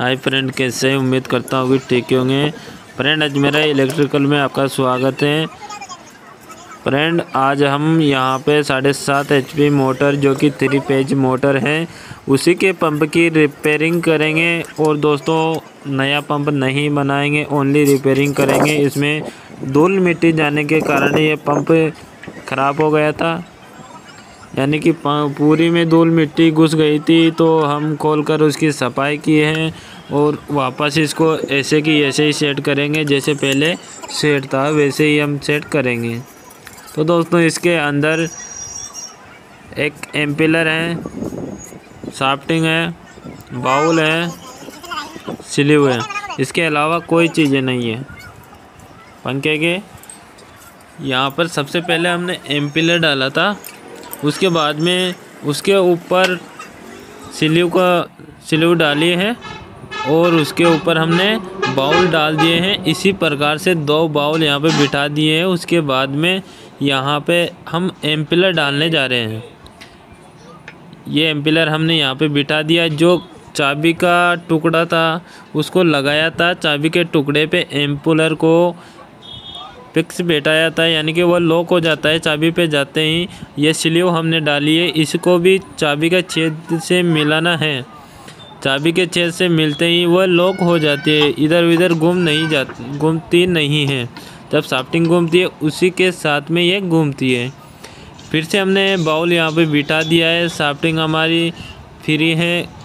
Hi friend, कैसे उम्मीद करता हूँ कि ठीक होंगे। फ्रेंड, आज मेरा इलेक्ट्रिकल में आपका स्वागत है। फ्रेंड, आज हम यहाँ पे साढ़े सात एच मोटर, जो कि थ्री पेज मोटर है, उसी के पंप की रिपेयरिंग करेंगे। और दोस्तों, नया पंप नहीं बनाएँगे ओनली रिपेयरिंग करेंगे। इसमें धूल मिट्टी जाने के कारण ये पंप ख़राब हो गया था। यानी कि पूरी में धूल मिट्टी घुस गई थी तो हम खोल कर उसकी सफ़ाई की है और वापस इसको ऐसे कि ऐसे ही सेट करेंगे जैसे पहले सेट था, वैसे ही हम सेट करेंगे। तो दोस्तों, इसके अंदर एक एम्पिलर है साफ्टिंग है, बाउल है स्लीव है। इसके अलावा कोई चीज़ें नहीं है। पंखे के यहाँ पर सबसे पहले हमने एम्पिलर डाला था। उसके बाद में उसके ऊपर सिलीव का सिलीव डाली है और उसके ऊपर हमने बाउल डाल दिए हैं। इसी प्रकार से दो बाउल यहाँ पे बिठा दिए हैं। उसके बाद में यहाँ पे हम एम्पिलर डालने जा रहे हैं। ये एम्पिलर हमने यहाँ पे बिठा दिया। जो चाबी का टुकड़ा था, उसको लगाया था। चाबी के टुकड़े पे एम्पुलर को फिक्स बैठाया था यानी कि वह लॉक हो जाता है, चाबी पे जाते ही ये स्लीव हमने डाली है। इसको भी चाबी का छेद से मिलाना है। चाबी के छेद से मिलते ही वह लॉक हो जाती है। इधर उधर घूम नहीं जाती, घूमती नहीं है। जब साफ्टिंग घूमती है, उसी के साथ में ये घूमती है। फिर से हमने बाउल यहाँ पे बिठा दिया है। साफ्टिंग हमारी फ्री है।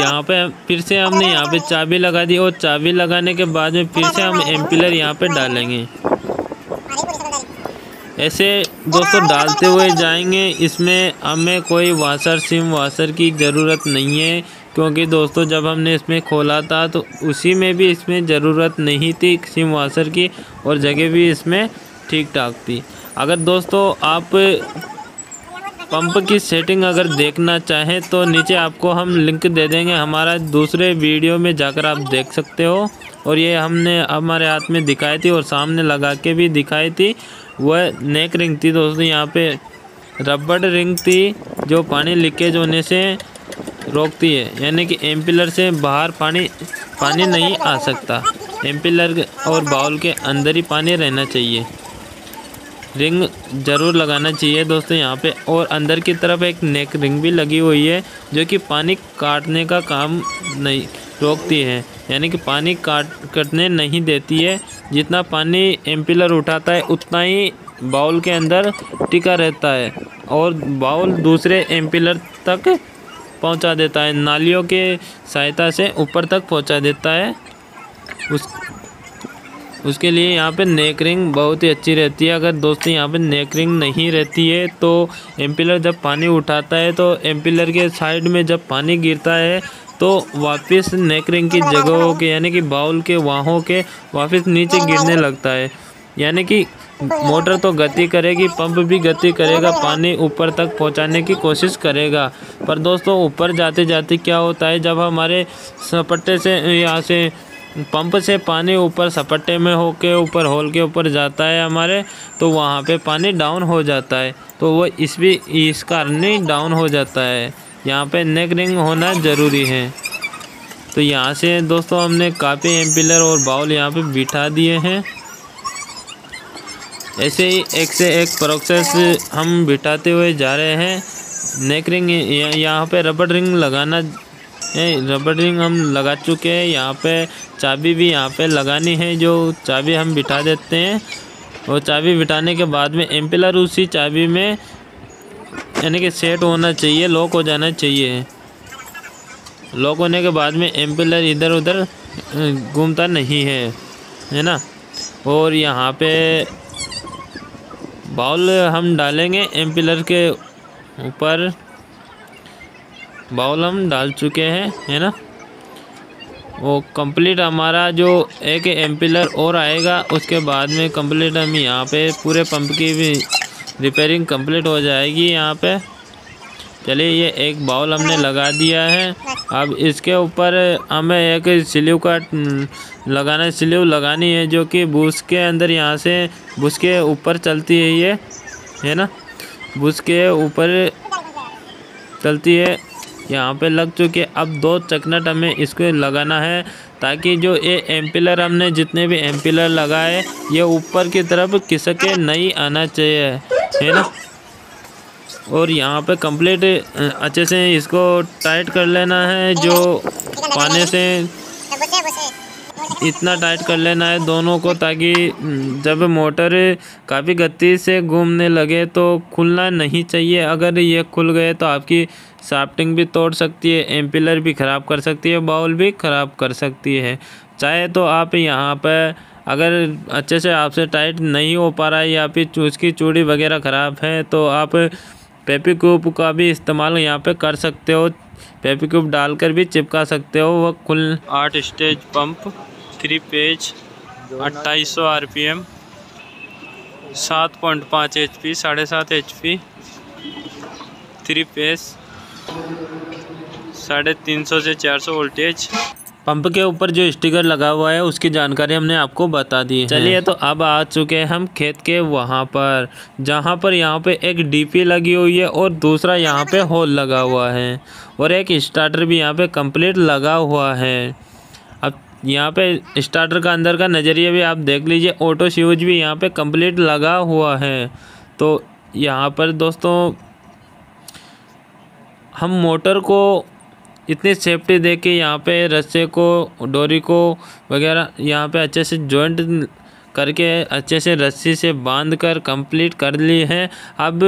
यहाँ पे फिर से हमने यहाँ पे चाबी लगा दी और चाबी लगाने के बाद में फिर से हम एम्पिलर यहाँ पे डालेंगे। ऐसे दोस्तों डालते हुए जाएँगे, इसमें हमें कोई वाशर सिम वाशर की ज़रूरत नहीं है, क्योंकि दोस्तों जब हमने इसमें खोला था तो उसी में भी इसमें ज़रूरत नहीं थी, सिम वाशर की और जगह भी इसमें ठीक ठाक थी। अगर दोस्तों आप पंप की सेटिंग अगर देखना चाहें तो नीचे आपको हम लिंक दे देंगे। हमारा दूसरे वीडियो में जाकर आप देख सकते हो। और ये हमने हमारे हाथ में दिखाई थी और सामने लगा के भी दिखाई थी। वह नेक रिंग थी दोस्तों, यहाँ पे रबड़ रिंग थी जो पानी लीकेज होने से रोकती है। यानी कि एम्पिलर से बाहर पानी पानी नहीं आ सकता। एम्पिलर और बाउल के अंदर ही पानी रहना चाहिए। रिंग ज़रूर लगाना चाहिए दोस्तों यहाँ पे। और अंदर की तरफ़ एक नेक रिंग भी लगी हुई है, जो कि पानी काटने का काम नहीं, रोकती है। यानी कि पानी काट, कटने नहीं देती है। जितना पानी एम्पिलर उठाता है, उतना ही बाउल के अंदर टिका रहता है। और बाउल दूसरे एम्पिलर तक पहुँचा देता है। नालियों के सहायता से ऊपर तक पहुँचा देता है। उस उसके लिए यहाँ पे नेक रिंग बहुत ही अच्छी रहती है। अगर दोस्तों यहाँ पे नेक रिंग नहीं रहती है तो एम्पिलर जब पानी उठाता है तो एम्पिलर के साइड में जब पानी गिरता है तो वापस नेक रिंग की जगहों के, यानी कि बाउल के, वाहों के वापस नीचे गिरने लगता है। यानी कि मोटर तो गति करेगी, पंप भी गति करेगा, पानी ऊपर तक पहुँचाने की कोशिश करेगा। पर दोस्तों ऊपर जाते जाते क्या होता है, जब हमारे सपट्टे से यहाँ से पंप से पानी ऊपर सपट्टे में होके ऊपर होल के ऊपर जाता है हमारे तो वहाँ पे पानी डाउन हो जाता है। तो वो इस भी, इस कारण ही डाउन हो जाता है। यहाँ पे नेक रिंग होना ज़रूरी है। तो यहाँ से दोस्तों हमने काफ़ी एम्पिलर और बाउल यहाँ पे बिठा दिए हैं। ऐसे ही एक से एक प्रोसेस हम बिठाते हुए जा रहे हैं। नेक रिंग यहाँ पे रबड़ रिंग लगाना, रबड़ रिंग हम लगा चुके हैं। यहाँ पे चाबी भी यहाँ पे लगानी है, जो चाबी हम बिठा देते हैं। और चाबी बिठाने के बाद में एम्पिलर उसी चाबी में, यानी कि सेट होना चाहिए, लॉक हो जाना चाहिए। लॉक होने के बाद में एम्पिलर इधर उधर घूमता नहीं है है ना? और यहाँ पे बाउल हम डालेंगे एम्पिलर के ऊपर। बाउल हम डाल चुके हैं, है ना? वो कंप्लीट हमारा जो एक एम्पिलर और आएगा, उसके बाद में कंप्लीट हम यहाँ पे पूरे पंप की भी रिपेयरिंग कंप्लीट हो जाएगी यहाँ पे। चलिए, ये एक बाउल हमने लगा दिया है। अब इसके ऊपर हमें एक स्लीव का लगाना स्लीव लगानी है जो कि बुश के अंदर यहाँ से बुश के ऊपर चलती है ये, है ना? बुश के ऊपर चलती है। यहाँ पे लग चुके अब दो चकनट हमें इसको लगाना है ताकि जो ये एम्पिलर हमने जितने भी एम्पिलर लगाए, ये ऊपर की तरफ़ किसके नहीं आना चाहिए, है ना? और यहाँ पे कंप्लीट अच्छे से इसको टाइट कर लेना है जो पाने से इतना टाइट कर लेना है दोनों को ताकि जब मोटर काफ़ी गति से घूमने लगे तो खुलना नहीं चाहिए। अगर ये खुल गए तो आपकी साफ्टिंग भी तोड़ सकती है एम्पिलर भी ख़राब कर सकती है बाउल भी ख़राब कर सकती है। चाहे तो आप यहाँ पर, अगर अच्छे से आपसे टाइट नहीं हो पा रहा है या फिर उसकी चूड़ी वगैरह ख़राब है तो आप पेपी क्यूब का भी इस्तेमाल यहाँ पे कर सकते हो। पेपी क्यूब डालकर भी चिपका सकते हो, वह खुल आठ स्टेज पंप थ्री पेज अट्ठाईस सौ आर पी एम सात पॉइंट पाँच एच पी साढ़े सात एच पी थ्री पेज साढ़े तीन सौ से चार सौ वोल्टेज। पंप के ऊपर जो स्टिकर लगा हुआ है उसकी जानकारी हमने आपको बता दी चलिए तो अब आ चुके हैं हम खेत के वहाँ पर जहाँ पर यहाँ पे एक डीपी लगी हुई है और दूसरा यहाँ पे होल लगा हुआ है और एक स्टार्टर भी यहाँ पे कंप्लीट लगा हुआ है। यहाँ पे स्टार्टर का अंदर का नज़रिया भी आप देख लीजिए ऑटो स्विच भी यहाँ पे कंप्लीट लगा हुआ है। तो यहाँ पर दोस्तों, हम मोटर को इतनी सेफ्टी दे के यहाँ पे रस्से को, डोरी को वगैरह यहाँ पे अच्छे से जॉइंट करके अच्छे से रस्सी से बाँध कर कंप्लीट कर ली है। अब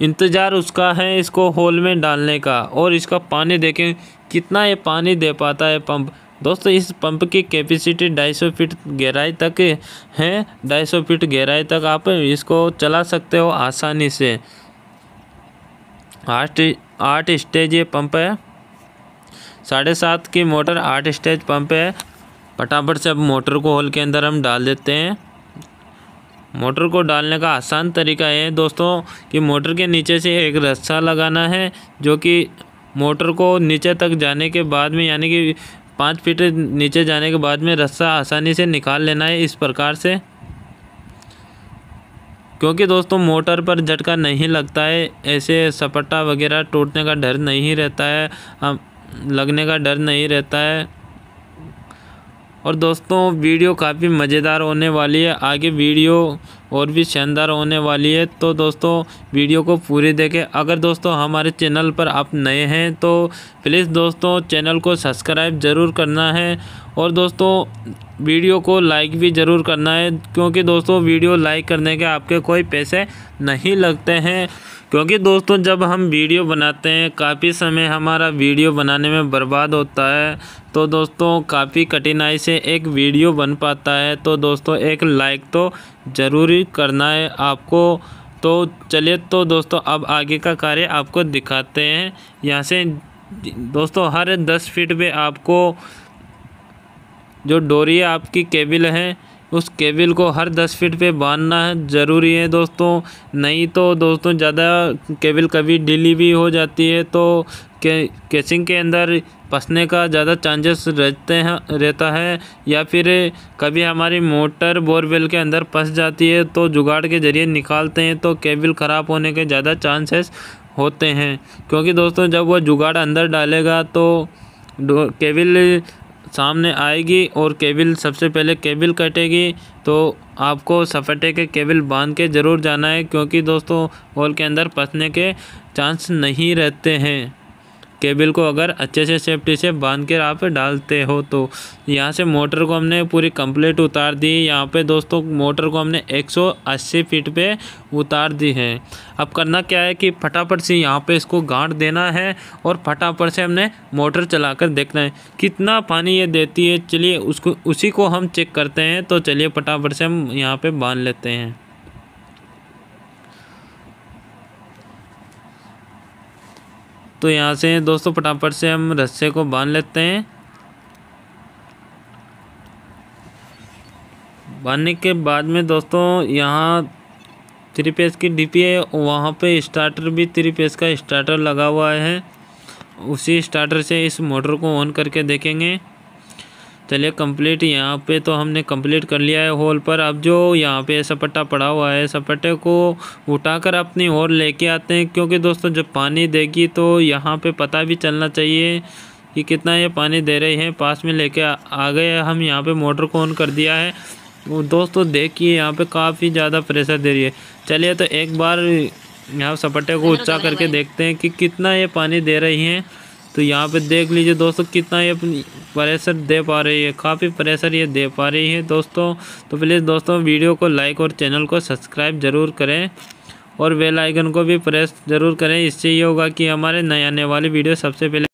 इंतज़ार उसका है इसको होल में डालने का और इसका पानी देखें, कितना ये पानी दे पाता है पंप दोस्तों, इस पंप की कैपेसिटी 250 फीट गहराई तक है। 250 फीट गहराई तक आप इसको चला सकते हो आसानी से। आठ आठ स्टेज ये पंप है। साढ़े सात की मोटर आठ स्टेज पंप है। फटाफट से अब मोटर को होल के अंदर हम डाल देते हैं। मोटर को डालने का आसान तरीका है दोस्तों, कि मोटर के नीचे से एक रस्सा लगाना है, जो कि मोटर को नीचे तक जाने के बाद में, यानी कि पाँच फीट नीचे जाने के बाद में रस्सा आसानी से निकाल लेना है इस प्रकार से। क्योंकि दोस्तों, मोटर पर झटका नहीं लगता है, ऐसे सपट्टा वगैरह टूटने का डर नहीं रहता है, हम लगने का डर नहीं रहता है। और दोस्तों, वीडियो काफ़ी मज़ेदार होने वाली है। आगे वीडियो और भी शानदार होने वाली है। तो दोस्तों, वीडियो को पूरी देखें। अगर दोस्तों हमारे चैनल पर आप नए हैं तो प्लीज़ दोस्तों चैनल को सब्सक्राइब ज़रूर करना है। और दोस्तों, वीडियो को लाइक भी ज़रूर करना है, क्योंकि दोस्तों, वीडियो लाइक करने के आपके कोई पैसे नहीं लगते हैं। क्योंकि दोस्तों, जब हम वीडियो बनाते हैं, काफ़ी समय हमारा वीडियो बनाने में बर्बाद होता है। तो दोस्तों, काफ़ी कठिनाई से एक वीडियो बन पाता है। तो दोस्तों, एक लाइक तो ज़रूरी करना है आपको। तो चलिए तो दोस्तों, अब आगे का कार्य आपको दिखाते हैं। यहाँ से दोस्तों, हर दस फीट पे आपको जो डोरी आपकी केबल है, उस केबल को हर दस फीट पे बांधना है। ज़रूरी है दोस्तों, नहीं तो दोस्तों, ज़्यादा केबल कभी ढीली भी हो जाती है तो के केसिंग के अंदर फंसने का ज़्यादा चांसेस रहते हैं, रहता है, या फिर कभी हमारी मोटर बोरवेल के अंदर फंस जाती है तो जुगाड़ के ज़रिए निकालते हैं तो केबल ख़राब होने के ज़्यादा चांसेस होते हैं। क्योंकि दोस्तों, जब वह जुगाड़ अंदर डालेगा तो केबल सामने आएगी और केबल सबसे पहले केबल कटेगी तो आपको सफटे के केबल बाँध के ज़रूर जाना है, क्योंकि दोस्तों, होल के अंदर फंसने के चांस नहीं रहते हैं। केबल को अगर अच्छे से सेफ्टी से बाँध कर आप डालते हो तो। यहाँ से मोटर को हमने पूरी कंप्लीट उतार दी। यहाँ पे दोस्तों मोटर को हमने 180 फीट पे उतार दी है। अब करना क्या है कि फटाफट से यहाँ पे इसको गांठ देना है और फटाफट से हमने मोटर चलाकर देखना है। कितना पानी ये देती है, चलिए उसको, उसी को हम चेक करते हैं। तो चलिए फटाफट से हम यहाँ पर बाँध लेते हैं। तो यहाँ से दोस्तों फटाफट से हम रस्से को बाँध लेते हैं। बांधने के बाद में दोस्तों यहाँ थ्री पेज की डीपी है, वहाँ पे स्टार्टर भी थ्री पेज का स्टार्टर लगा हुआ है। उसी स्टार्टर से इस मोटर को ऑन करके देखेंगे। चलिए कंप्लीट यहाँ पे तो हमने कंप्लीट कर लिया है होल पर। अब जो यहाँ पे सपट्टा पड़ा हुआ है सपट्टे को उठाकर अपनी ओर लेके आते हैं क्योंकि दोस्तों जब पानी देगी तो यहाँ पे पता भी चलना चाहिए कि कितना ये पानी दे रही है। पास में लेके आ गए हम यहाँ पे मोटर को ऑन कर दिया है। दोस्तों देखिए यहाँ पे काफ़ी ज़्यादा प्रेशर दे रही है। चलिए तो एक बार यहाँ सपट्टे को ऊँचा करके देखते हैं कि कितना ये पानी दे रही हैं। तो यहाँ पे देख लीजिए दोस्तों, कितना ये प्रेशर दे पा रही है। काफ़ी प्रेशर ये दे पा रही है दोस्तों। तो प्लीज़ दोस्तों वीडियो को लाइक और चैनल को सब्सक्राइब ज़रूर करें और बेल आइकन को भी प्रेस ज़रूर करें। इससे ये होगा कि हमारे नए आने वाली वीडियो सबसे पहले